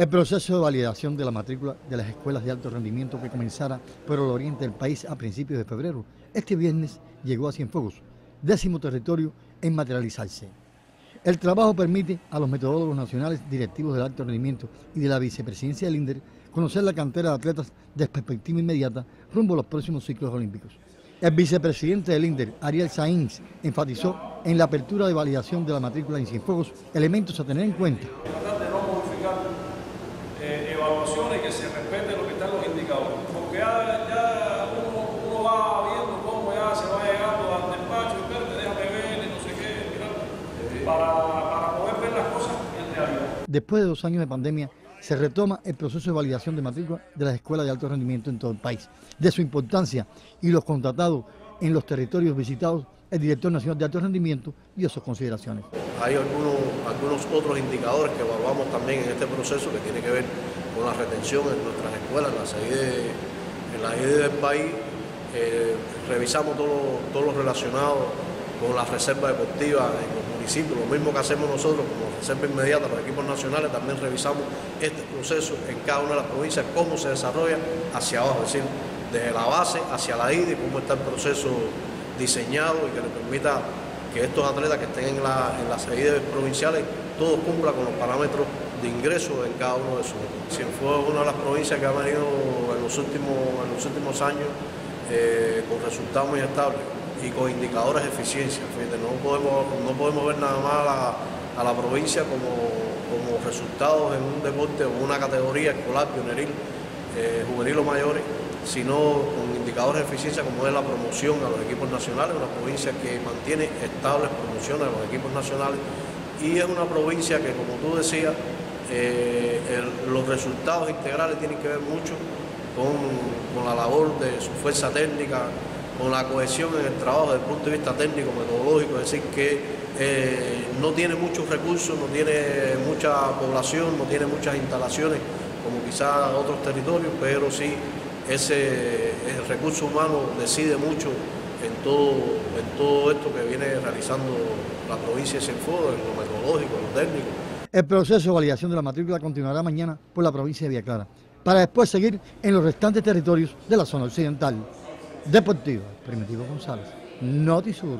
El proceso de validación de la matrícula de las escuelas de alto rendimiento que comenzara por el oriente del país a principios de febrero, este viernes llegó a Cienfuegos, décimo territorio en materializarse. El trabajo permite a los metodólogos nacionales directivos del alto rendimiento y de la vicepresidencia del INDER conocer la cantera de atletas de perspectiva inmediata rumbo a los próximos ciclos olímpicos. El vicepresidente del INDER, Ariel Sainz, enfatizó en la apertura de validación de la matrícula en Cienfuegos elementos a tener en cuenta evaluaciones, que se respete lo que están los indicadores. Porque ya, ya uno, uno, va viendo cómo ya se va llegando al despacho, verde, déjame ver, y no sé qué, para, para poder ver las cosas en realidad. Después de dos años de pandemia, se retoma el proceso de validación de matrícula de las escuelas de alto rendimiento en todo el país. De su importancia y los contratados en los territorios visitados, el director nacional de alto rendimiento dio sus consideraciones. Hay algunos, algunos otros indicadores que evaluamos también en este proceso que tiene que ver con la retención en nuestras escuelas, en la sede, en la sede del país. Eh, revisamos todo, todo lo relacionado con las reservas deportivas en los municipios, lo mismo que hacemos nosotros como reserva inmediata para equipos nacionales, también revisamos este proceso en cada una de las provincias, cómo se desarrolla hacia abajo, es decir, desde la base hacia la IDE, cómo está el proceso diseñado y que le permita que estos atletas que estén en, la, en las sedes provinciales todos cumplan con los parámetros de ingreso en cada uno de sus fue una de las provincias que ha venido en los últimos, en los últimos años eh, con resultados muy estables y con indicadores de eficiencia. no, podemos, no podemos ver nada más a la, provincia como, como, resultados en un deporte o una categoría escolar, pioneril, eh, juvenil o mayores, sino con indicadores de eficiencia como es la promoción a los equipos nacionales, una provincia que mantiene estables promociones a los equipos nacionales y es una provincia que, como tú decías, eh, los resultados integrales tienen que ver mucho con, la labor de su fuerza técnica, con la cohesión en el trabajo desde el punto de vista técnico, metodológico, es decir, que eh, no tiene muchos recursos, no tiene mucha población, no tiene muchas instalaciones como quizás otros territorios, pero sí ese el recurso humano decide mucho en todo, en todo esto que viene realizando la provincia de Cienfuegos, en lo metodológico, en lo técnico. El proceso de validación de la matrícula continuará mañana por la provincia de Villa Clara, para después seguir en los restantes territorios de la zona occidental. Deportiva, Primitivo González, Notisur.